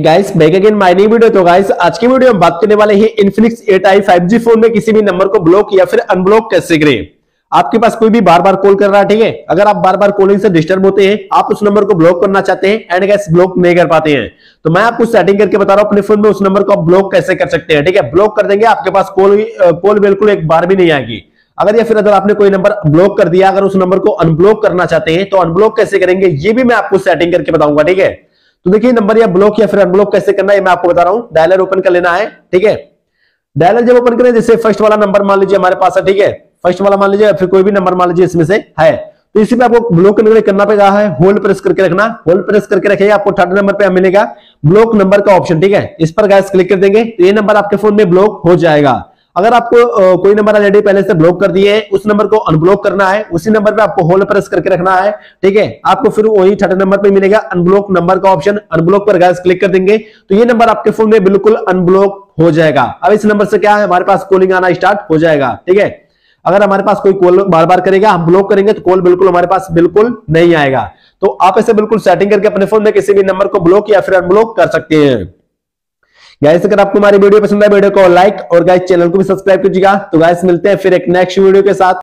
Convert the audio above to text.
Guys back again my new video तो guys आज की वीडियो में बात करने वाले हैं इन्फिनिक्स 8i 5G फ़ोन में किसी भी नंबर को ब्लॉक या फिर अनब्लॉक कैसे करें। आपके पास कोई भी बार बार कॉल कर रहा है, ठीक है? अगर आप बार बार कॉलिंग से डिस्टर्ब होते हैं, आप उस नंबर को ब्लॉक करना चाहते हैं एंड गैस ब्लॉक नहीं कर पाते हैं। तो मैं आपको सेटिंग करके बता रहा हूँ, अपने फ़ोन में उस नंबर को आप ब्लॉक कैसे कर सकते हैं, ठीक है? ब्लॉक कर देंगे, आपके पास कॉल कॉल बिल्कुल एक बार भी नहीं आएगी। अगर या फिर अगर आपने कोई नंबर ब्लॉक कर दिया, अगर उस नंबर को अनब्लॉक करना चाहते हैं तो अनब्लॉक कैसे करेंगे, ये भी मैं आपको सेटिंग करके बताऊँगा, ठीक है? तो देखिए नंबर या ब्लॉक या फिर अनब्लॉक कैसे करना है मैं आपको बता रहा हूँ। डायलर ओपन कर लेना है, ठीक है? डायलर जब ओपन करें, जैसे फ़र्स्ट वाला नंबर मान लीजिए हमारे पास है, ठीक है? फ़र्स्ट वाला मान लीजिए फिर कोई भी नंबर मान लीजिए इसमें से है। तो इसी पे आपको ब्लॉक करने के लिए करना पड़ेगा, है? होल्ड प्रेस करके रखना। होल्ड प्रेस करके रखिएगा आपको थर्ड नंबर पे मिलेगा ब्लॉक नंबर का ऑप्शन ठीक है? इस पर गैस क्लिक कर देंगे तो ये नंबर आपके फ़ोन में ब्लॉक हो जाएगा। अगर आपको कोई नंबर ऑलरेडी पहले से ब्लॉक कर दिए है उस नंबर को अनब्लॉक करना है, उसी नंबर पे आपको होल्ड प्रेस करके रखना है, ठीक है? आपको फिर वही थर्ड नंबर पे मिलेगा अनब्लॉक नंबर का ऑप्शन अनब्लॉक पर गैस क्लिक कर देंगे तो ये नंबर आपके फ़ोन में बिल्कुल अनब्लॉक हो जाएगा। अब इस नंबर से क्या है? हमारे पास कॉलिंग आना स्टार्ट हो जाएगा, ठीक है? अगर हमारे पास कोई कॉल बार बार करेगा, हम ब्लॉक करेंगे तो कॉल बिल्कुल हमारे पास बिल्कुल नहीं आएगा। तो आप ऐसे बिल्कुल सेटिंग करके अपने फ़ोन में किसी भी नंबर को ब्लॉक या फिर अनब्लॉक कर सकते हैं। गाइस अगर आपको हमारी वीडियो पसंद है वीडियो को लाइक और गाइस चैनल को भी सब्सक्राइब कीजिएगा। तो गाइस मिलते हैं फिर एक नेक्स्ट वीडियो के साथ।